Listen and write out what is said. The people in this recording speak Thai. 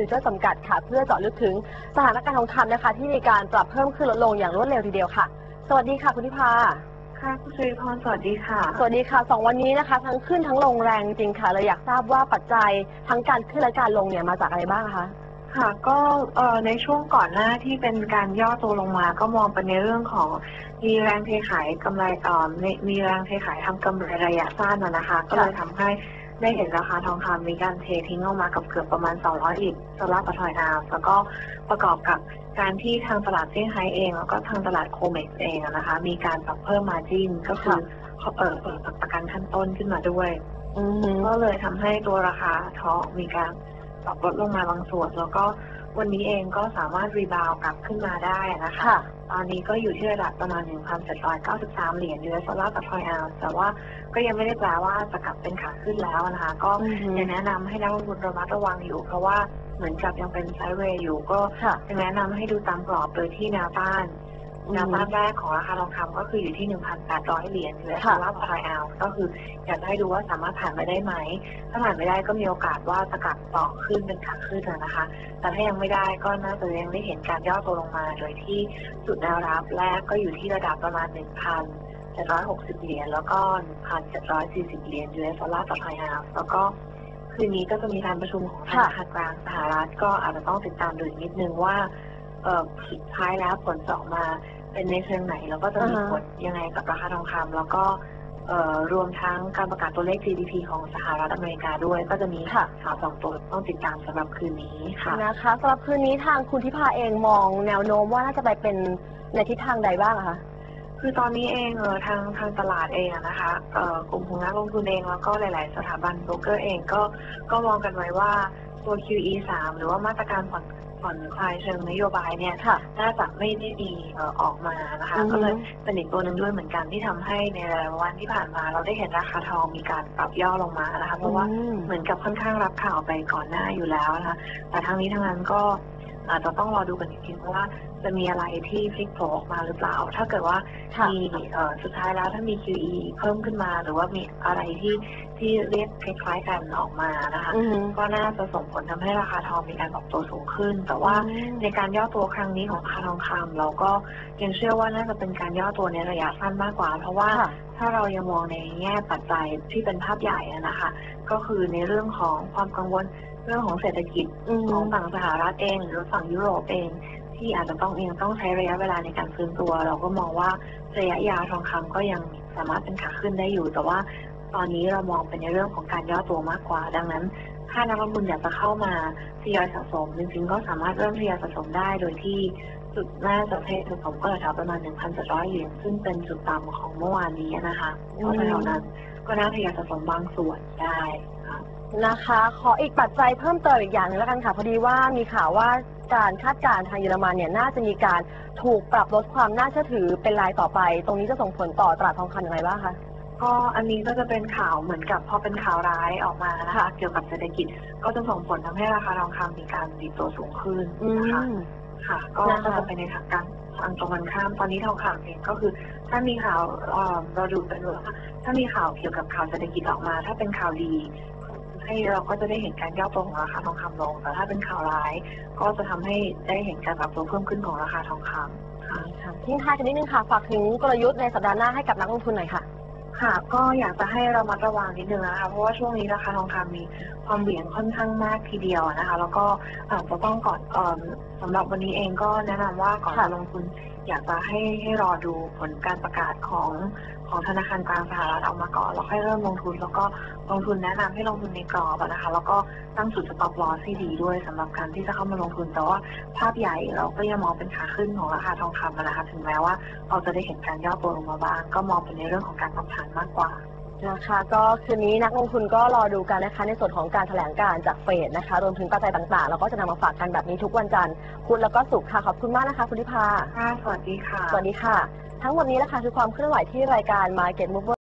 ฟิวเจอร์จำกัดค่ะ เพื่อเจาะลึกถึงสถานการณ์ทองคำนะคะ ที่มีการปรับเพิ่มขึ้นลดลงอย่างรวดเร็วทีเดียวค่ะ สวัสดีค่ะคุณทิพาค่ะคุณสิริพรสวัสดีค่ะ สวัสดีค่ะสองวันนี้นะคะ ทั้งขึ้นทั้งลงแรงจริงค่ะเลยอยากทราบว่าปัจจัยทั้งการขึ้นและการลงเนี่ยมาจากอะไรบ้างคะค่ะก็เอ่อในช่วงก่อนหน้าที่เป็นการย่อตัวลงมา ก็มองไปในเรื่องของมีแรงเทขายกำไรเอ่อมีมีแรงเทขายทำกำไรระยะสั้นนะนะคะ ก็เลยทำให้ ได้เห็นราคาทองคำมีการเททิ้งออกมากับเกือบประมาณ 200 เหรียญสหรัฐต่อทรอยออนซ์แล้วก็ประกอบกับการที่ทางตลาดเซี่ยงไฮ้เอง แล้วก็ทางตลาดโคเม็กซ์เองอะนะคะ มีการปรับเพิ่ม margin ก็คือเอ่อเงินประกันขั้นต้นขึ้นมาด้วยอือฮึก็เลยทำให้ตัวราคาทองมีการปรับลดลงมาบางส่วน แล้วก็วันนี้เองก็สามารถ rebound กลับขึ้นมาได้นะคะค่ะ ตอนนี้ก็อยู่ที่ระดับประมาณ 1,793 เหรียญ US ดอลลาร์ต่อทรอยออนซ์แต่ว่าก็ยังไม่ได้แปลว่าจะกลับเป็นขาขึ้นแล้วนะคะ ก็อือฮึยังแนะนำให้นักลงทุนระมัดระวังอยู่ เพราะว่าเหมือนกับยังเป็น sideway อยู่ ก็ค่ะยังแนะนำให้ดูตามกรอบโดยที่แนวต้านอืม แนวต้านแรกของราคาทองคำก็คืออยู่ที่ 1,800 เหรียญ US ดอลลาร์ค่ะต่อทรอยออนซ์ก็คืออยากจะให้ดูว่าสามารถผ่านไปได้ไหม ถ้าผ่านไม่ได้ก็มีโอกาสว่าจะกลับต่อขึ้นเป็นขาขึ้นอะนะคะ แต่ถ้ายังไม่ได้ก็น่าจะยังได้เห็นการย่อตัวลงมา โดยที่จุดแนวรับแรกก็อยู่ที่ระดับประมาณ1,760 เหรียญแล้วก็ 1,740 เหรียญ US ดอลลาร์ต่อทรอยออนซ์แล้วก็คืนนี้ก็จะมีการประชุมของค่ะธนาคารกลางสหรัฐก็อาจจะต้องติดตามดูอีกนิดนึงว่าเอ่อสุดท้ายแล้วผลจะออกมา เป็นในเชิงไหน แล้วก็จะมีอ่าฮะผลยังไงกับราคาทองคำแล้วก็เอ่อรวมทั้งการประกาศตัวเลข GDP ของสหรัฐอเมริกาด้วย ก็จะมีค่ะข่าวสองตัวต้องติดตามสำหรับคืนนี้ค่ะนะคะสำหรับคืนนี้ทางคุณทิพาเองมองแนวโน้มว่าน่าจะไปเป็นในทิศทางใดบ้างอะคะ คือตอนนี้เองเออทางทางตลาดเองอะนะคะเอ่อกลุ่มของนักลงทุนเองแล้วก็หลาย ๆ สถาบันโบรกเกอร์เองก็ก็มองกันไว้ว่าตัว QE 3หรือว่ามาตรการผ่อนผ่อนคลายเชิงนโยบายเนี่ยค่ะ น่าจะไม่ได้มีเอ่อออกมานะคะ อือฮึ ก็เลยเป็นอีกตัวหนึ่งด้วยเหมือนกันที่ทำให้ในหลายๆวันที่ผ่านมาเราได้เห็นราคาทองมีการปรับย่อลงมานะคะเพราะว่า อืม เหมือนกับค่อนข้างรับข่าวไปก่อนหน้าอยู่แล้วนะคะ แต่ทั้งนี้ทั้งนั้นก็ อาจจะต้องรอดูกันอีกทีว่าจะมีอะไรที่พลิกโผล่ออกมาหรือเปล่า ถ้าเกิดว่าค่ะมีเอ่อสุดท้ายแล้วถ้ามี QE เพิ่มขึ้นมา หรือว่ามีอะไรที่ที่เรียกคล้ายๆกันออกมานะคะอือฮึก็น่าจะส่งผลทำให้ราคาทองมีการปรับตัวสูงขึ้น แต่ว่าอืมในการย่อตัวครั้งนี้ของราคาทองคำเราก็ยังเชื่อว่าน่าจะเป็นการย่อตัวในระยะสั้นมากกว่า เพราะว่าค่ะถ้าเรายังมองในแง่ปัจจัยที่เป็นภาพใหญ่อะนะคะ ก็คือในเรื่องของความกังวลเรื่องของเศรษฐกิจอืม ของฝั่งสหรัฐเอง หรือฝั่งยุโรปเอง ที่อาจจะต้องยังต้องใช้ระยะเวลาในการฟื้นตัว เราก็มองว่าระยะยาวทองคำก็ยังสามารถเป็นขาขึ้นได้อยู่ แต่ว่าตอนนี้เรามองเป็นในเรื่องของการย่อตัวมากกว่า ดังนั้น ถ้านักลงทุนอยากจะเข้ามาทยอยสะสมจริงๆก็สามารถเริ่มทยอยสะสมได้โดยที่จุดน่าจะเทสะสมก็แถวๆประมาณ1,700เหรียญซึ่งเป็นจุดต่ำของเมื่อวานนี้นะคะอืมก็แถวๆนั้นก็น่าทยอยสะสมบางส่วนได้ค่ะ นะคะ ขออีกปัจจัยเพิ่มเติมอีกอย่างหนึงแล้วกันค่ะพอดีว่ามีข่าวว่าการคาดการณ์ทางเยอรมันเนี่ยน่าจะมีการถูกปรับลดความน่าเชื่อถือเป็นรายต่อไป ตรงนี้จะส่งผลต่อตลาดทองคำอย่างไรบ้างคะ ก็อันนี้ก็จะเป็นข่าวเหมือนกับพอเป็นข่าวร้ายออกมานะคะค่ะเกี่ยวกับเศรษฐกิจก็จะส่งผลทำให้ราคาทองคำมีการดีดตัวสูงขึ้นอืนะคะมค่ะ ก็นะคะ ก็จะเป็นในทางการทางตรงกันข้ามตอนนี้ทองคำเองก็คือ ถ้ามีข่าวเอ่อเราดูเป็นว่าถ้ามีข่าวเกี่ยวกับข่าวเศรษฐกิจออกมา ถ้าเป็นข่าวดี ให้เราก็จะได้เห็นการย่อตัวของราคาทองคำลง แต่ถ้าเป็นข่าวร้าย ก็จะทำให้ได้เห็นการปรับตัวเพิ่มขึ้นของราคาทองคำค่ะค่ะทิ้งท้ายกันนิดนึงค่ะ ฝากถึงกลยุทธ์ในสัปดาห์หน้าให้กับนักลงทุนหน่อยค่ะ ค่ะก็อยากจะให้เรามาระวังนิดนึงนะคะเพราะว่าช่วงนี้ราคาทองคำมีความเหวี่ยงค่อนข้างมากทีเดียวนะคะ แล้วก็อาจจะต้องก่อนเอ่อสำหรับวันนี้เองก็แนะนำว่าก่อนค่ะจะลงทุน อยากจะให้ให้รอดูผลการประกาศของของธนาคารกลางสหรัฐออกมาก่อนแล้วค่อยเริ่มลงทุน แล้วก็ลงทุนแนะนำให้ลงทุนในกรอบอะนะคะ แล้วก็ตั้งจุดสต็อปลอสให้ดีด้วยสำหรับการที่จะเข้ามาลงทุนแต่ว่าภาพใหญ่เราก็ยังมองเป็นขาขึ้นของราคาทองคำอะนะคะ ถึงแม้ว่าเราจะได้เห็นการย่อตัวลงมาบ้างก็มองเป็นในเรื่องของการปรับฐานมากกว่านะคะก็คืนนี้นักลงทุนก็รอดูกันนะคะในส่วนของการแถลงการณ์จากเฟดนะคะ รวมถึงปัจจัยต่างๆ เราก็จะนำมาฝากกันแบบนี้ทุกวันจันทร์พุธแล้วก็ศุกร์ค่ะขอบคุณมากนะคะ คุณทิพาค่ะสวัสดีค่ะ สวัสดีค่ะ ทั้งหมดนี้แหละค่ะคือความเคลื่อนไหวที่รายการ Market Mover